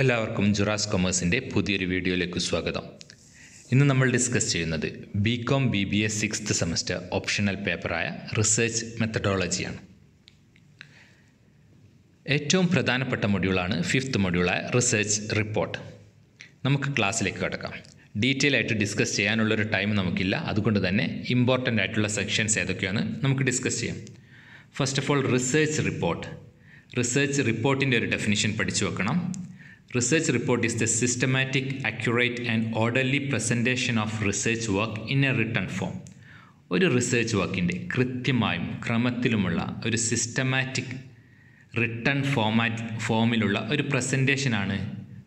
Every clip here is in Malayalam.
എല്ലാവർക്കും ജുറാസ് കൊമേഴ്സിന്റെ പുതിയൊരു വീഡിയോയിലേക്ക് സ്വാഗതം. ഇന്ന് നമ്മൾ ഡിസ്കസ് ചെയ്യുന്നത് B com B B S sixth semester optional പേപ്പറായ research മെത്തഡോളജിയാണ്. ഏറ്റവും പ്രധാനപ്പെട്ട മൊഡ്യൂളാണ് ഫിഫ്ത്ത് മൊഡ്യൂളായ റിസർച്ച് റിപ്പോർട്ട്. നമുക്ക് ക്ലാസ്സിലേക്ക് കിടക്കാം. ഡീറ്റെയിൽ ആയിട്ട് ഡിസ്കസ് ചെയ്യാനുള്ളൊരു ടൈം നമുക്കില്ല. അതുകൊണ്ട് തന്നെ ഇമ്പോർട്ടന്റ് ആയിട്ടുള്ള സെക്ഷൻസ് ഏതൊക്കെയാണ് നമുക്ക് ഡിസ്കസ് ചെയ്യാം. First of all research report. Research റിപ്പോർട്ടിന്റെ ഒരു ഡെഫിനിഷൻ പഠിച്ചു വെക്കണം. Research report is the systematic accurate and orderly presentation of research work in a written form ഒരു റിസർച്ച് വർക്കിന്റെ കൃത്യമായും ക്രമത്തിലുമുള്ള ഒരു സിസ്റ്റമാറ്റിക് റിട്ടേൺ ഫോമാറ്റ് ഫോമിലുള്ള ഒരു പ്രസന്റേഷനാണ്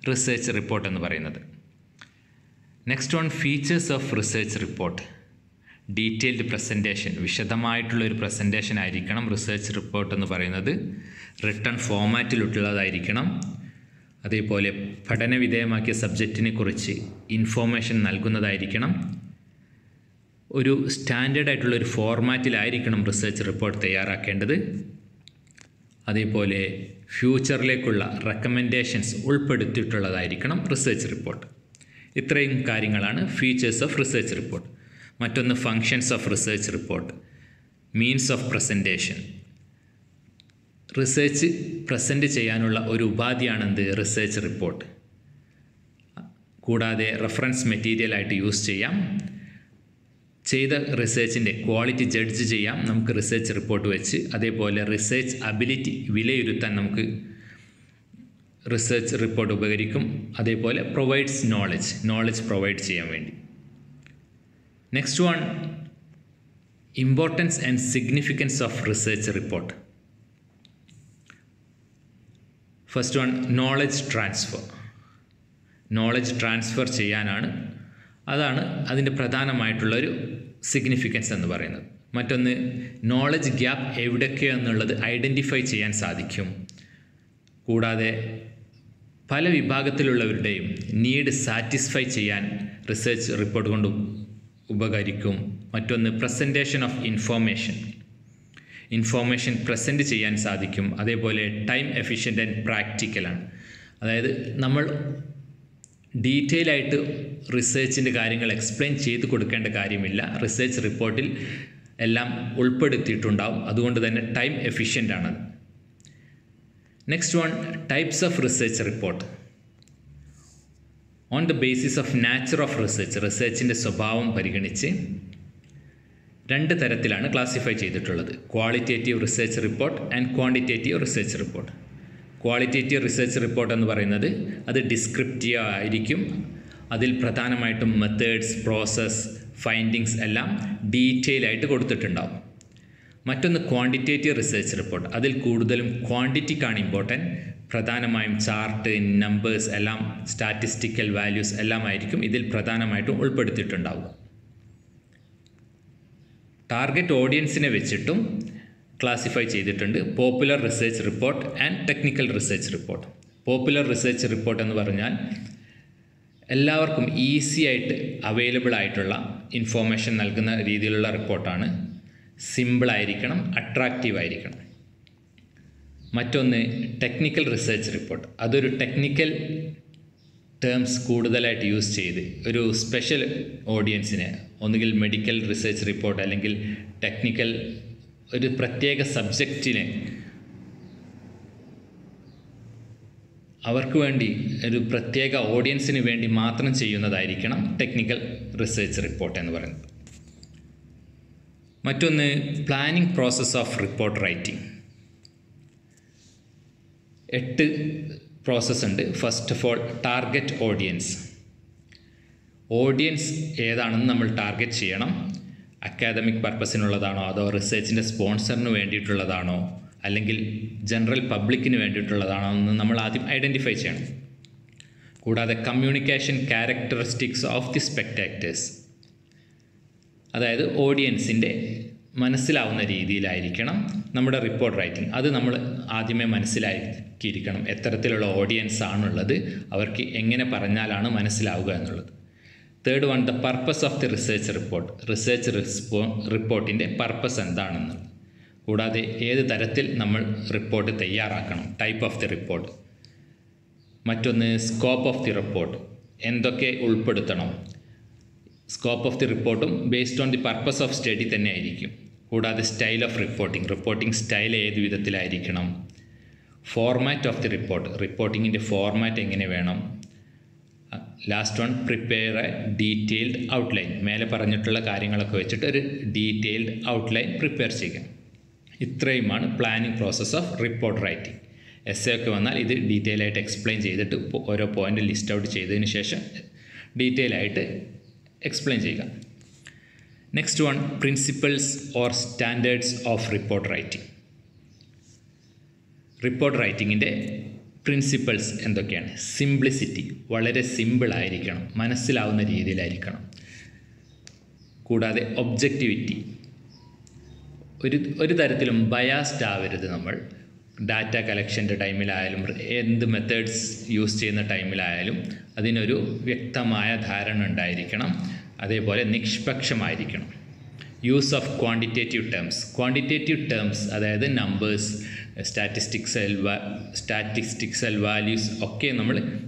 റിസർച്ച് റിപ്പോർട്ട് എന്ന് പറയുന്നത്. Next one features of research report detailed presentation വിശദമായിട്ടുള്ള ഒരു പ്രസന്റേഷൻ ആയിരിക്കണം റിസർച്ച് റിപ്പോർട്ട് എന്ന് പറയുന്നത്. റിട്ടേൺ ഫോമാറ്റിലുള്ളതായിരിക്കണം അതേപോലെ പഠനവിധേയമാക്കിയ സബ്ജക്റ്റിനെ കുറിച്ച് ഇൻഫോർമേഷൻ നൽകുന്നതായിരിക്കണം. ഒരു സ്റ്റാൻഡേർഡ് ആയിട്ടുള്ള ഒരു ഫോർമാറ്റിലായിരിക്കണം റിസർച്ച് റിപ്പോർട്ട് തയ്യാറാക്കേണ്ടത്. അതേപോലെ ഫ്യൂച്ചറിലേക്കുള്ള റെക്കമെൻഡേഷൻസ് ഉൾപ്പെടുത്തിയിട്ടുള്ളതായിരിക്കണം റിസർച്ച് റിപ്പോർട്ട് ഇത്രയും കാര്യങ്ങളാണ് ഫീച്ചേഴ്സ് ഓഫ് റിസർച്ച് റിപ്പോർട്ട് മറ്റൊന്ന് functions of research report means of presentation research present ചെയ്യാനുള്ള ഒരു ഉപാധിയാണെന്ത്? റിസർച്ച് റിപ്പോർട്ട് കൂടാതെ റെഫറൻസ് മെറ്റീരിയലായിട്ട് യൂസ് ചെയ്യാം. ചെയ്ത റിസർച്ചിന്റെ ക്വാളിറ്റി ജഡ്ജ് ചെയ്യാം. നമുക്ക് റിസർച്ച് റിപ്പോർട്ട് വെച്ച്. അതേപോലെ റിസർച്ച് അബിലിറ്റി വിലയിരുത്താൻ നമുക്ക് റിസർച്ച് റിപ്പോർട്ട് ഉപകരിക്കും. അതേപോലെ പ്രൊവൈഡ്സ് നോളജ് നോളജ് പ്രൊവൈഡ് ചെയ്യാൻ വേണ്ടി. Next one importance and significance of research report first one knowledge transfer knowledge transfer ചെയ്യാനാണ്. അതാണ് അതിന്റെ പ്രധാനമായിട്ടുള്ളൊരു സിഗ്നിഫിക്കൻസ് എന്ന് പറയുന്നത്. മറ്റൊന്ന് നോളജ് ഗ്യാപ്പ് എവിടെയൊക്കെയാണെന്നുള്ളത് ഐഡന്റിഫൈ ചെയ്യാൻ സാധിക്കും. കൂടാതെ പല വിഭാഗത്തിലുള്ളവരുടെയും നീഡ് സാറ്റിസ്ഫൈ ചെയ്യാൻ റിസർച്ച് റിപ്പോർട്ട് കൊണ്ട് ഉപകരിക്കും. മറ്റൊന്ന് presentation of information information present ചെയ്യാൻ സാധിക്കും. അതേപോലെ ടൈം എഫിഷ്യന്റ് ആൻഡ് പ്രാക്ടിക്കലാണ് അതായത് നമ്മൾ ഡീറ്റെയിൽ ആയിട്ട് റിസർച്ചിന്റെ കാര്യങ്ങൾ എക്സ്പ്ലെയിൻ ചെയ്ത് കൊടുക്കേണ്ട കാര്യമില്ല. റിസേർച്ച് റിപ്പോർട്ടിൽ എല്ലാം ഉൾപ്പെടുത്തിയിട്ടുണ്ടാവും. അതുകൊണ്ട് തന്നെ ടൈം എഫിഷ്യന്റ് ആണത് next one types of research report on the basis of nature of research റിസർച്ചിന്റെ സ്വഭാവം പരിഗണിച്ച് രണ്ട് തരത്തിലാണ് ക്ലാസിഫൈ ചെയ്തിട്ടുള്ളത്. Qualitative research report and quantitative research report qualitative research report എന്ന് പറയുന്നത് അത് ഡിസ്ക്രിപ്റ്റീവ് ആയിരിക്കും. അതിൽ പ്രധാനമായിട്ടും മെത്തേഡ്സ് പ്രോസസ്സ് ഫൈൻഡിങ്സ് എല്ലാം ഡീറ്റെയിൽ ആയിട്ട് കൊടുത്തിട്ടുണ്ടാവും. മറ്റൊന്ന് ക്വാണ്ടിറ്റേറ്റീവ് റിസർച്ച് റിപ്പോർട്ട് അതിൽ കൂടുതലും ക്വാണ്ടിറ്റിക്കാണ് ഇമ്പോർട്ടന്റ് പ്രധാനമായും ചാർട്ട് നമ്പേഴ്സ് എല്ലാം സ്റ്റാറ്റിസ്റ്റിക്കൽ വാല്യൂസ് എല്ലാം ആയിരിക്കും ഇതിൽ പ്രധാനമായിട്ടും ഉൾപ്പെടുത്തിയിട്ടുണ്ടാവുക. ടാർഗറ്റ് ഓഡിയൻസിനെ വെച്ചിട്ടും ക്ലാസിഫൈ ചെയ്തിട്ടുണ്ട്. Popular research report and technical research report popular research report എന്ന് പറഞ്ഞാൽ എല്ലാവർക്കും ഈസി ആയിട്ട് അവൈലബിൾ ആയിട്ടുള്ള ഇൻഫോർമേഷൻ നൽകുന്ന രീതിയിലുള്ള റിപ്പോർട്ടാണ് സിമ്പിളായിരിക്കണം അട്രാക്റ്റീവ് ആയിരിക്കണം മറ്റൊന്ന് ടെക്നിക്കൽ റിസർച്ച് റിപ്പോർട്ട് അതൊരു ടെക്നിക്കൽ ടേംസ് കൂടുതലായിട്ട് യൂസ് ചെയ്ത് ഒരു സ്പെഷ്യൽ ഓഡിയൻസിനെ ഒന്നുകിൽ മെഡിക്കൽ റിസർച്ച് റിപ്പോർട്ട് അല്ലെങ്കിൽ ടെക്നിക്കൽ ഒരു പ്രത്യേക സബ്ജക്റ്റിനെ അവർക്ക് വേണ്ടി ഒരു പ്രത്യേക ഓഡിയൻസിന് വേണ്ടി മാത്രം ചെയ്യുന്നതായിരിക്കണം ടെക്നിക്കൽ റിസർച്ച് റിപ്പോർട്ട് എന്ന് പറയുന്നത്. മറ്റൊന്ന് planning process of report writing എട്ട് പ്രോസസ്സ് ഉണ്ട്. First of all target audience audience ഏതാണെന്ന് നമ്മൾ ടാർഗറ്റ് ചെയ്യണം. അക്കാദമിക് പർപ്പസിനുള്ളതാണോ അതോ റിസർച്ചിന്റെ സ്പോൺസറിന് വേണ്ടിയിട്ടുള്ളതാണോ? അല്ലെങ്കിൽ ജനറൽ പബ്ലിക്കിന് വേണ്ടിയിട്ടുള്ളതാണോ? എന്ന് നമ്മൾ ആദ്യം ഐഡന്റിഫൈ ചെയ്യണം. കൂടാതെ communication characteristics of the spectators അതായത് ഓഡിയൻസിന്റെ മനസ്സിലാവുന്ന രീതിയിലായിരിക്കണം നമ്മുടെ റിപ്പോർട്ട് റൈറ്റിംഗ് അത് നമ്മൾ ആദ്യമേ മനസ്സിലാക്കിയിരിക്കണം എത്തരത്തിലുള്ള ഓഡിയൻസ് ആണുള്ളത്. അവർക്ക് എങ്ങനെ പറഞ്ഞാലാണ് മനസ്സിലാവുക എന്നുള്ളത്. Third one the purpose of the research report research റിസ്പോ റിപ്പോർട്ടിന്റെ പർപ്പസ് എന്താണെന്നുള്ളത്. കൂടാതെ ഏത് തരത്തിൽ നമ്മൾ റിപ്പോർട്ട് തയ്യാറാക്കണം. ടൈപ്പ് ഓഫ് ദി റിപ്പോർട്ട് മറ്റൊന്ന് സ്കോപ്പ് ഓഫ് ദി റിപ്പോർട്ട് എന്തൊക്കെ ഉൾപ്പെടുത്തണം. സ്കോപ്പ് ഓഫ് ദി റിപ്പോർട്ടും based on the purpose of study തന്നെ ആയിരിക്കും കൂടാതെ style of reporting reporting style ഏത് വിധത്തിലായിരിക്കണം. ഫോർമാറ്റ് ഓഫ് ദി റിപ്പോർട്ട് റിപ്പോർട്ടിങ്ങിന്റെ ഫോർമാറ്റ് എങ്ങനെ വേണം? Last one prepare a detailed outline മേലെ പറഞ്ഞിട്ടുള്ള കാര്യങ്ങളൊക്കെ വെച്ചിട്ട് ഒരു ഡീറ്റെയിൽഡ് ഔട്ട്ലൈൻ പ്രിപ്പയർ ചെയ്യുക ഇത്രയുമാണ് planning process of report writing essay ഒക്കെ വന്നാൽ ഇത് ഡീറ്റെയിൽ ആയിട്ട് എക്സ്പ്ലെയിൻ ചെയ്തിട്ട് ഓരോ പോയിന്റ് ലിസ്റ്റ് ഔട്ട് ചെയ്തതിന് ശേഷം ഡീറ്റെയിൽ ആയിട്ട് എക്സ്പ്ലെയിൻ ചെയ്യുക. Next one principles or standards of report writing report റൈറ്റിങ്ങിന്റെ principles എന്തൊക്കെയാണ്? സിംപ്ലിസിറ്റി വളരെ സിമ്പിളായിരിക്കണം മനസ്സിലാവുന്ന രീതിയിലായിരിക്കണം. കൂടാതെ ഒബ്ജക്റ്റിവിറ്റി ഒരു ഒരു തരത്തിലും ബയാസ്ഡ് ആവരുത് നമ്മൾ. ഡാറ്റ കളക്ഷന്റെ ടൈമിലായാലും എന്ത് മെത്തേഡ്സ് യൂസ് ചെയ്യുന്ന ടൈമിലായാലും അതിനൊരു വ്യക്തമായ ധാരണ ഉണ്ടായിരിക്കണം. അതേപോലെ നിഷ്പക്ഷമായിരിക്കണം. Use of quantitative terms quantitative terms അതായത് നമ്പേഴ്സ് സ്റ്റാറ്റിസ്റ്റിക്സൽ സ്റ്റാറ്റിസ്റ്റിക്സൽ വാല്യൂസ് ഒക്കെ നമ്മൾ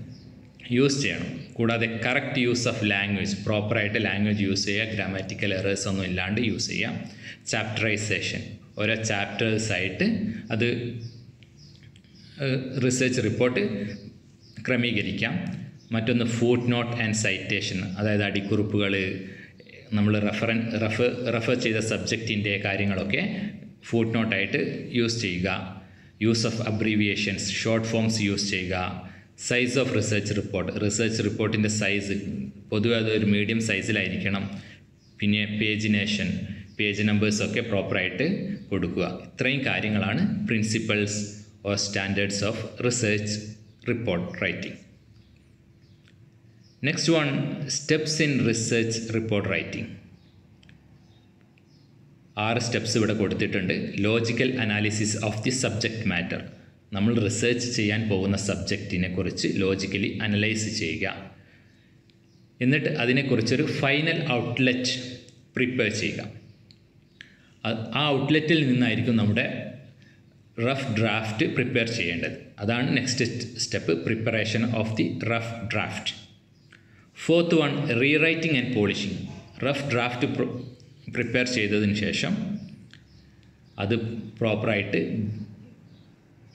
യൂസ് ചെയ്യണം. കൂടാതെ കറക്റ്റ് യൂസ് ഓഫ് ലാംഗ്വേജ് പ്രോപ്പറായിട്ട് ലാംഗ്വേജ് യൂസ് ചെയ്യുക ഗ്രാമാറ്റിക്കൽ എറേഴ്സ് ഒന്നും ഇല്ലാണ്ട് യൂസ് ചെയ്യാം ചാപ്റ്ററൈസേഷൻ ഓരോ ചാപ്റ്റേഴ്സായിട്ട് അത് റിസർച്ച് റിപ്പോർട്ട് ക്രമീകരിക്കാം. മറ്റൊന്ന് ഫൂട്ട് നോട്ട് ആൻഡ് സൈറ്റേഷൻ അതായത് അടിക്കുറിപ്പുകൾ നമ്മൾ റെഫറൻ റെഫർ റെഫർ ചെയ്ത സബ്ജക്റ്റിന്റെ കാര്യങ്ങളൊക്കെ ഫുഡ് നോട്ടായിട്ട് യൂസ് ചെയ്യുക. Use of abbreviations short forms use ചെയ്യുക. Size of research report research റിപ്പോർട്ടിന്റെ സൈസ് പൊതുവെ അതൊരു മീഡിയം സൈസിലായിരിക്കണം പിന്നെ പേജിനേഷൻ പേജ് നമ്പേഴ്സൊക്കെ പ്രോപ്പറായിട്ട് കൊടുക്കുക. ഇത്രയും കാര്യങ്ങളാണ് principles or standards of research report writing next one steps in research report writing ആറ് സ്റ്റെപ്സ് ഇവിടെ കൊടുത്തിട്ടുണ്ട്. Logical analysis of the subject matter നമ്മൾ റിസർച്ച് ചെയ്യാൻ പോകുന്ന സബ്ജക്റ്റിനെ കുറിച്ച് ലോജിക്കലി അനലൈസ് ചെയ്യുക. എന്നിട്ട് അതിനെക്കുറിച്ചൊരു ഫൈനൽ ഔട്ട്ലെറ്റ് പ്രിപ്പയർ ചെയ്യുക. ആ ഔട്ട്ലെറ്റിൽ നിന്നായിരിക്കും നമ്മുടെ റഫ് ഡ്രാഫ്റ്റ് പ്രിപ്പയർ ചെയ്യേണ്ടത്. അതാണ് next step preparation of the rough draft fourth one rewriting and polishing rough draft prepare ചെയ്തതിന് ശേഷം അത് പ്രോപ്പറായിട്ട്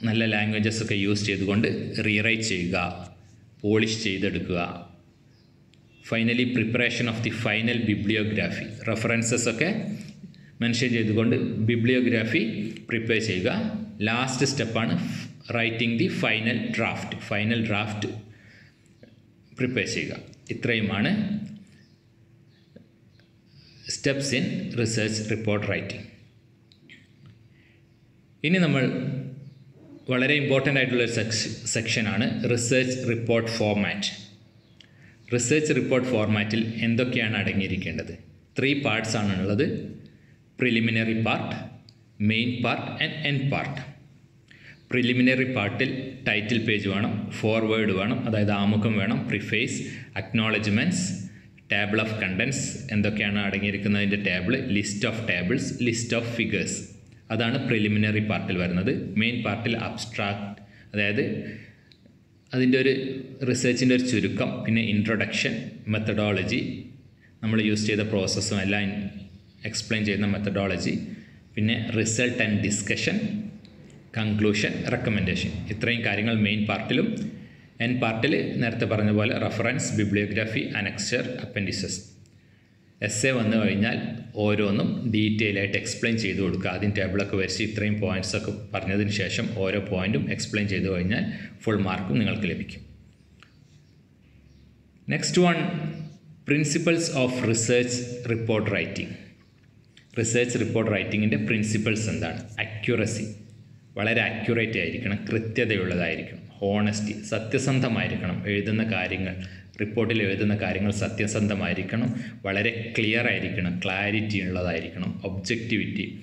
നല്ല ലാംഗ്വേജസ് ഒക്കെ യൂസ് ചെയ്തുകൊണ്ട് റീറൈറ്റ് ചെയ്യുക പോളിഷ് ചെയ്തെടുക്കുക. Finally preparation of the final bibliography references ഒക്കെ മെൻഷൻ ചെയ്തുകൊണ്ട് ബിബ്ലിയോഗ്രാഫി പ്രിപ്പയർ ചെയ്യുക. ലാസ്റ്റ് സ്റ്റെപ്പാണ് writing the final draft final draft prepare ചെയ്യുക. ഇത്രയുമാണ് steps in research report writing ഇനി നമ്മൾ വളരെ ഇമ്പോർട്ടന്റ് ആയിട്ടുള്ള ഒരു സെക്ഷനാണ് research report format research report ഫോർമാറ്റിൽ എന്തൊക്കെയാണ് അടങ്ങിയിരിക്കേണ്ടത്? ത്രീ പാർട്സ് ആണുള്ളത്. Preliminary part main part and end part preliminary പാർട്ടിൽ ടൈറ്റിൽ പേജ് വേണം ഫോർവേഡ് വേണം അതായത് ആമുഖം വേണം preface acknowledgements table of contents എന്തൊക്കെയാണ് അടങ്ങിയിരിക്കുന്നതിന്റെ table list of tables list of figures അതാണ് പ്രിലിമിനറി പാർട്ടിൽ വരുന്നത്. മെയിൻ പാർട്ടിൽ അബ്സ്ട്രാക്ട് അതായത് അതിന്റെ ഒരു റിസർച്ചിന്റെ ഒരു ചുരുക്കം പിന്നെ ഇൻട്രൊഡക്ഷൻ മെത്തഡോളജി നമ്മൾ യൂസ് ചെയ്ത പ്രോസസ്സും എല്ലാം എക്സ്പ്ലെയിൻ ചെയ്യുന്ന മെത്തഡോളജി പിന്നെ result and discussion conclusion recommendation ഇത്രയും കാര്യങ്ങൾ മെയിൻ പാർട്ടിലും എൻ പാർട്ടിൽ നേരത്തെ പറഞ്ഞ പോലെ reference bibliography annexure appendices. Essay വന്നു കഴിഞ്ഞാൽ ഓരോന്നും ഡീറ്റെയിൽ ആയിട്ട് എക്സ്പ്ലെയിൻ ചെയ്ത് കൊടുക്കുക. ആദ്യം ടേബിളൊക്കെ വരച്ച് ഇത്രയും പോയിന്റ്സ് ഒക്കെ പറഞ്ഞതിന് ശേഷം ഓരോ പോയിന്റും എക്സ്പ്ലെയിൻ ചെയ്ത് കഴിഞ്ഞാൽ ഫുൾ മാർക്കും നിങ്ങൾക്ക് ലഭിക്കും. Next one principles of research report writing research report റൈറ്റിങ്ങിന്റെ principles എന്താണ്? അക്യുറസി വളരെ അക്യുറേറ്റ് ആയിരിക്കണം കൃത്യതയുള്ളതായിരിക്കണം. ഹോണസ്റ്റി സത്യസന്ധമായിരിക്കണം. എഴുതുന്ന കാര്യങ്ങൾ റിപ്പോർട്ടിൽ എഴുതുന്ന കാര്യങ്ങൾ സത്യസന്ധമായിരിക്കണം. വളരെ ക്ലിയർ ആയിരിക്കണം. ക്ലാരിറ്റി ഉള്ളതായിരിക്കണം. ഒബ്ജക്റ്റിവിറ്റി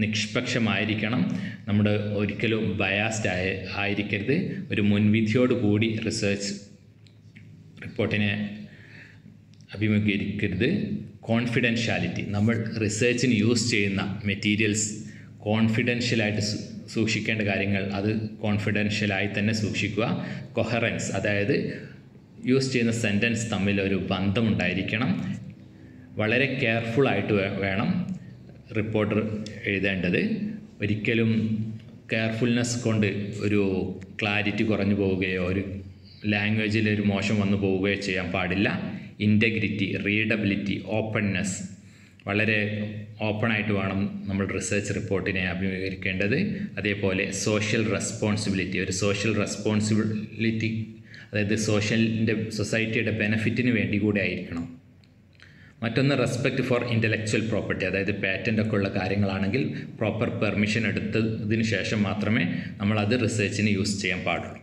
നിഷ്പക്ഷമായിരിക്കണം. നമ്മൾ ഒരിക്കലും ബയാസ്ഡ് ആയ ആയിരിക്കരുത്. ഒരു മുൻവിധിയോട് കൂടി റിസർച്ച് റിപ്പോർട്ടിനെ അഭിമുഖീകരിക്കരുത്. കോൺഫിഡൻഷ്യാലിറ്റി നമ്മൾ റിസർച്ചിന് യൂസ് ചെയ്യുന്ന മെറ്റീരിയൽസ് കോൺഫിഡൻഷ്യലായിട്ട് സൂക്ഷിക്കേണ്ട കാര്യങ്ങൾ അത് കോൺഫിഡൻഷ്യലായി തന്നെ സൂക്ഷിക്കുക. കൊഹറൻസ് അതായത് യൂസ് ചെയ്യുന്ന സെന്റൻസ് തമ്മിൽ ഒരു ബന്ധമുണ്ടായിരിക്കണം. വളരെ കെയർഫുൾ ആയിട്ട് വേണം റിപ്പോർട്ടർ എഴുതേണ്ടത്. ഒരിക്കലും കെയർഫുൾനെസ് കൊണ്ട് ഒരു ക്ലാരിറ്റി കുറഞ്ഞു പോവുകയോ ഒരു ലാംഗ്വേജിൽ ഒരു മോശം വന്നു പോവുകയോ ചെയ്യാൻ പാടില്ല. ഇന്റഗ്രിറ്റി റീഡബിലിറ്റി ഓപ്പൺനെസ് വളരെ ഓപ്പണായിട്ട് വേണം നമ്മൾ റിസർച്ച് റിപ്പോർട്ടിനെ അഭിമുഖീകരിക്കേണ്ടത്. അതേപോലെ സോഷ്യൽ റെസ്പോൺസിബിലിറ്റി. ഒരു സോഷ്യൽ റെസ്പോൺസിബിലിറ്റി അതായത് സോഷ്യലിന്റെ സൊസൈറ്റിയുടെ ബെനഫിറ്റിന് വേണ്ടി കൂടെ ആയിരിക്കണം. മറ്റൊന്ന് റെസ്പെക്റ്റ് ഫോർ ഇന്റലക്ച്വൽ പ്രോപ്പർട്ടി അതായത് പാറ്റന്റ് ഒക്കെ ഉള്ള കാര്യങ്ങളാണെങ്കിൽ പ്രോപ്പർ പെർമിഷൻ എടുത്തതിന് ശേഷം മാത്രമേ നമ്മളത് റിസർച്ചിന് യൂസ് ചെയ്യാൻ പാടുള്ളൂ.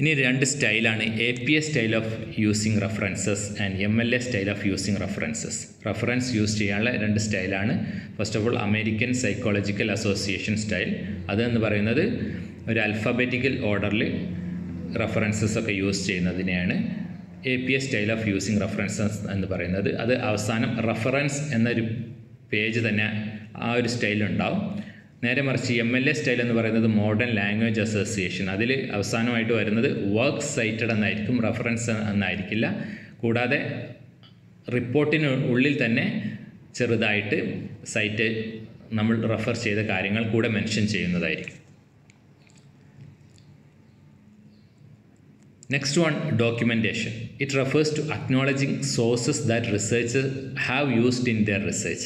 ഇനി രണ്ട് സ്റ്റൈലാണ്. A P A style of using references and M L A style of using references reference use ചെയ്യാനുള്ള രണ്ട് സ്റ്റൈലാണ്. First of all American psychological association style അതെന്ന് പറയുന്നത് ഒരു അൽഫബറ്റിക്കൽ ഓർഡറിൽ റെഫറൻസസ് ഒക്കെ use ചെയ്യുന്നതിനെയാണ്. A P A style of using references എന്ന് പറയുന്നത്. അത് അവസാനം റെഫറൻസ് എന്നൊരു പേജ് തന്നെ ആ ഒരു സ്റ്റൈലുണ്ടാവും നേരെ മറിച്ച് എം എൽ എ സ്റ്റൈൽ എന്ന് പറയുന്നത് മോഡേൺ ലാംഗ്വേജ് അസോസിയേഷൻ അതിൽ അവസാനമായിട്ട് വരുന്നത് വർക്ക് സൈറ്റഡ് എന്നായിരിക്കും റെഫറൻസ് എന്നായിരിക്കില്ല കൂടാതെ റിപ്പോർട്ടിന് ഉള്ളിൽ തന്നെ ചെറുതായിട്ട് സൈറ്റ് നമ്മൾ റെഫർ ചെയ്ത കാര്യങ്ങൾ കൂടെ മെൻഷൻ ചെയ്യുന്നതായിരിക്കും next one documentation. It refers to acknowledging sources that researchers have used in their research.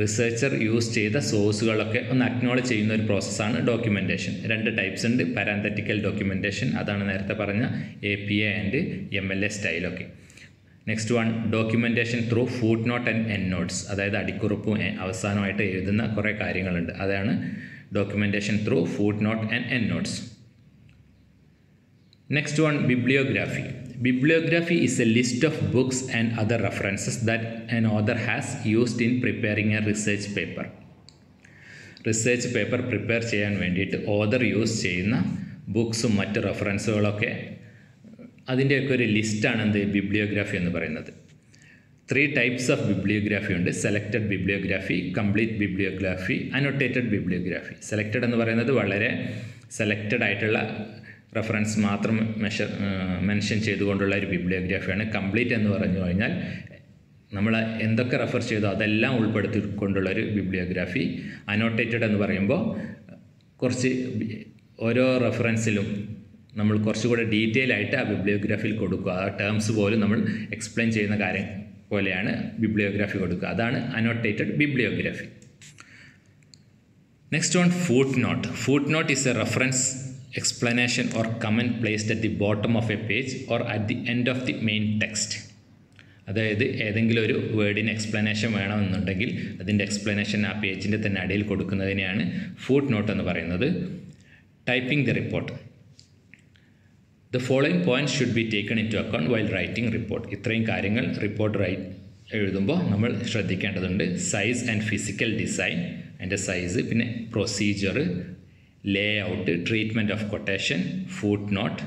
Researcher use ചെയ്ത സോഴ്സുകളൊക്കെ ഒന്ന് അക്നോളജ് ചെയ്യുന്ന ഒരു പ്രോസസ്സാണ് ഡോക്യുമെന്റേഷൻ രണ്ട് ടൈപ്സ് ഉണ്ട് പാരാന്തറ്റിക്കൽ ഡോക്യുമെന്റേഷൻ അതാണ് നേരത്തെ പറഞ്ഞ A P A and M L A സ്റ്റൈലൊക്കെ next one documentation through footnote and endnotes അതായത് അടിക്കുറിപ്പും അവസാനമായിട്ട് എഴുതുന്ന കുറേ കാര്യങ്ങളുണ്ട്. അതാണ് documentation through footnote and endnotes next one bibliography. Bibliography is a list of books and other references that an author has used in preparing a research paper. Research paper prepare ചെയ്യാൻ വേണ്ടിയിട്ട് ഓദർ യൂസ് ചെയ്യുന്ന ബുക്സും മറ്റ് റെഫറൻസുകളൊക്കെ അതിന്റെയൊക്കെ ഒരു ലിസ്റ്റാണ് എന്ത് ബിബ്ലിയോഗ്രാഫി എന്ന് പറയുന്നത്. ത്രീ ടൈപ്സ് ഓഫ് ബിബ്ലിയോഗ്രാഫി ഉണ്ട്. Selected bibliography complete bibliography annotated bibliography selected എന്ന് പറയുന്നത് വളരെ സെലക്റ്റഡ് ആയിട്ടുള്ള റെഫറൻസ് മാത്രം മെഷർ മെൻഷൻ ചെയ്തുകൊണ്ടുള്ള ഒരു ബിബ്ലിയോഗ്രാഫിയാണ് കംപ്ലീറ്റ് എന്ന് പറഞ്ഞു കഴിഞ്ഞാൽ നമ്മൾ എന്തൊക്കെ റെഫർ ചെയ്തോ അതെല്ലാം ഉൾപ്പെടുത്തിക്കൊണ്ടുള്ള ഒരു ബിബ്ലിയോഗ്രാഫി അനോട്ടേറ്റഡ് എന്ന് പറയുമ്പോൾ കുറച്ച് ഓരോ റെഫറൻസിലും നമ്മൾ കുറച്ചുകൂടെ ഡീറ്റെയിൽ ആയിട്ട് ആ ബിബ്ലിയോഗ്രാഫിയിൽ കൊടുക്കുക. ആ ടേംസ് പോലും നമ്മൾ എക്സ്പ്ലെയിൻ ചെയ്യുന്ന കാര്യം പോലെയാണ് ബിബ്ലിയോഗ്രാഫി കൊടുക്കുക. അതാണ് annotated bibliography next one foot note foot note is a reference explanation or comment placed at the bottom of a page or at the end of the main text. അതായത് ഏതെങ്കിലും ഒരു വേർഡിന് എക്സ്പ്ലനേഷൻ വേണമെന്നുണ്ടെങ്കിൽ അതിന്റെ എക്സ്പ്ലനേഷൻ ആ പേജിന്റെ തന്നെ അടിയിൽ കൊടുക്കുന്നതിനെയാണ് ഫുഡ് നോട്ട് എന്ന് പറയുന്നത്. Typing the report the following point should be taken into account while writing report ഇത്രയും കാര്യങ്ങൾ റിപ്പോർട്ട് റൈറ്റ് എഴുതുമ്പോൾ നമ്മൾ ശ്രദ്ധിക്കേണ്ടതുണ്ട്. സൈസ് ആൻഡ് ഫിസിക്കൽ ഡിസൈൻ അതിന്റെ സൈസ് പിന്നെ procedure layout treatment of quotation foot note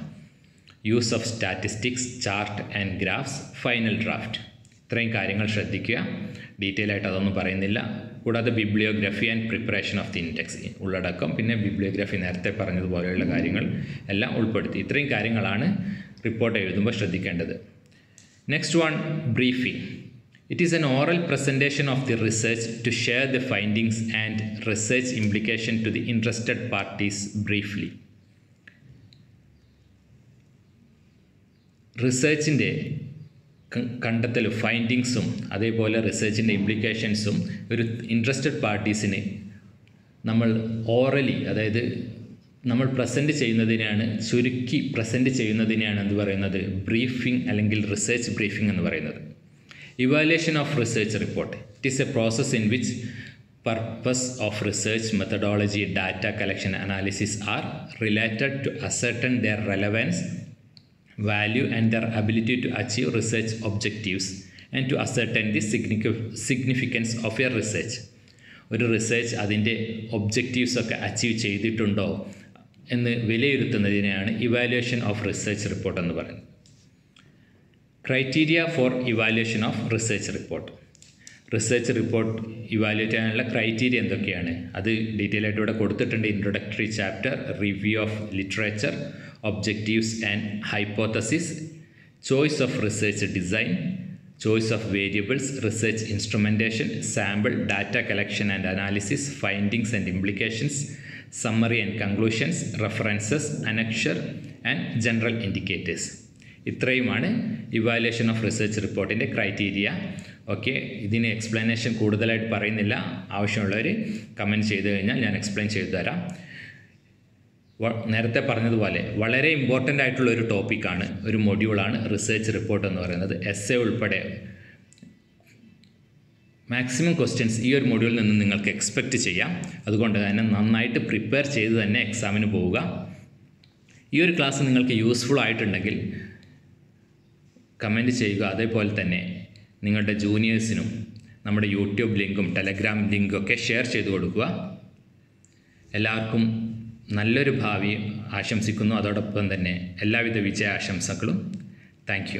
use of statistics chart and graphs final draft ഇത്രയും കാര്യങ്ങൾ ശ്രദ്ധിക്കുക. ഡീറ്റെയിൽ ആയിട്ട് അതൊന്നും പറയുന്നില്ല. കൂടാതെ bibliography and preparation of the index ഉള്ളടക്കം. പിന്നെ ബിബ്ലിയോഗ്രഫി നേരത്തെ പറഞ്ഞതുപോലെയുള്ള കാര്യങ്ങൾ എല്ലാം ഉൾപ്പെടുത്തി. ഇത്രയും കാര്യങ്ങളാണ് റിപ്പോർട്ട് എഴുതുമ്പോൾ ശ്രദ്ധിക്കേണ്ടത്. Next one briefing It is an oral presentation of the research to share the findings and research implication to the interested parties briefly. റിസർച്ചിന്റെ കണ്ടെത്തലും ഫൈൻഡിങ്സും അതേപോലെ റിസർച്ചിന്റെ ഇംപ്ലിക്കേഷൻസും ഒരു ഇൻട്രസ്റ്റഡ് പാർട്ടീസിന് നമ്മൾ ഓറലി അതായത് നമ്മൾ പ്രസന്റ് ചെയ്യുന്നതിനാണ് ചുരുക്കി പ്രസന്റ് ചെയ്യുന്നതിനാണ് എന്ന് പറയുന്നത് ബ്രീഫിംഗ് അല്ലെങ്കിൽ റിസർച്ച് ബ്രീഫിംഗ് എന്ന് പറയുന്നത് Evaluation of research report. It is a process in which purpose of research methodology, data collection, analysis are related to ascertain their relevance, value, and their ability to achieve research objectives and to ascertain the significance of a research. ഒരു റിസർച്ച് അതിന്റെ ഒബ്ജക്റ്റീവ്സ് ഒക്കെ അച്ചീവ് ചെയ്തിട്ടുണ്ടോ എന്ന് വിലയിരുത്തുന്നതിനെയാണ് ഇവാലുവേഷൻ ഓഫ് റിസർച്ച് റിപ്പോർട്ട് എന്ന് പറയുന്നത് Criteria for evaluation of research report research report evaluate ചെയ്യാനുള്ള ക്രൈറ്റീരിയ എന്തൊക്കെയാണ്? അത് ഡീറ്റെയിൽ ആയിട്ട് ഇവിടെ കൊടുത്തിട്ടുണ്ട്. Introductory chapter review of literature objectives and hypothesis choice of research design choice of variables research instrumentation sample data collection and analysis findings and implications summary and conclusions references annexure and general indicators ഇത്രയുമാണ് ഇവാലുവേഷൻ ഓഫ് റിസർച്ച് റിപ്പോർട്ടിന്റെ ക്രൈറ്റീരിയ ഓക്കെ ഇതിന് എക്സ്പ്ലനേഷൻ കൂടുതലായിട്ട് പറയുന്നില്ല. ആവശ്യമുള്ളവർ കമന്റ് ചെയ്ത് കഴിഞ്ഞാൽ ഞാൻ എക്സ്പ്ലെയിൻ ചെയ്തു തരാം. നേരത്തെ പറഞ്ഞതുപോലെ വളരെ ഇമ്പോർട്ടന്റ് ആയിട്ടുള്ള ഒരു ടോപ്പിക്കാണ് ഒരു മൊഡ്യൂളാണ് റിസർച്ച് റിപ്പോർട്ട് എന്ന് പറയുന്നത്. എസ് എ ഉൾപ്പെടെ. മാക്സിമം ക്വസ്റ്റ്യൻസ് ഈ ഒരു മൊഡ്യൂളിൽ നിന്ന് നിങ്ങൾക്ക് എക്സ്പെക്റ്റ് ചെയ്യാം. അതുകൊണ്ട് തന്നെ നന്നായിട്ട് പ്രിപ്പയർ ചെയ്ത് തന്നെ എക്സാമിന് പോവുക. ഈ ഒരു ക്ലാസ് നിങ്ങൾക്ക് യൂസ്ഫുൾ ആയിട്ടുണ്ടെങ്കിൽ കമന്റ് ചെയ്യുക. അതേപോലെ തന്നെ നിങ്ങളുടെ ജൂനിയേഴ്സിനും നമ്മുടെ യൂട്യൂബ് ലിങ്കും ടെലഗ്രാം ലിങ്കും ഒക്കെ ഷെയർ ചെയ്ത് കൊടുക്കുക. എല്ലാവർക്കും നല്ലൊരു ഭാവി ആശംസിക്കുന്നു. അതോടൊപ്പം തന്നെ എല്ലാവിധ വിജയ ആശംസകളും താങ്ക്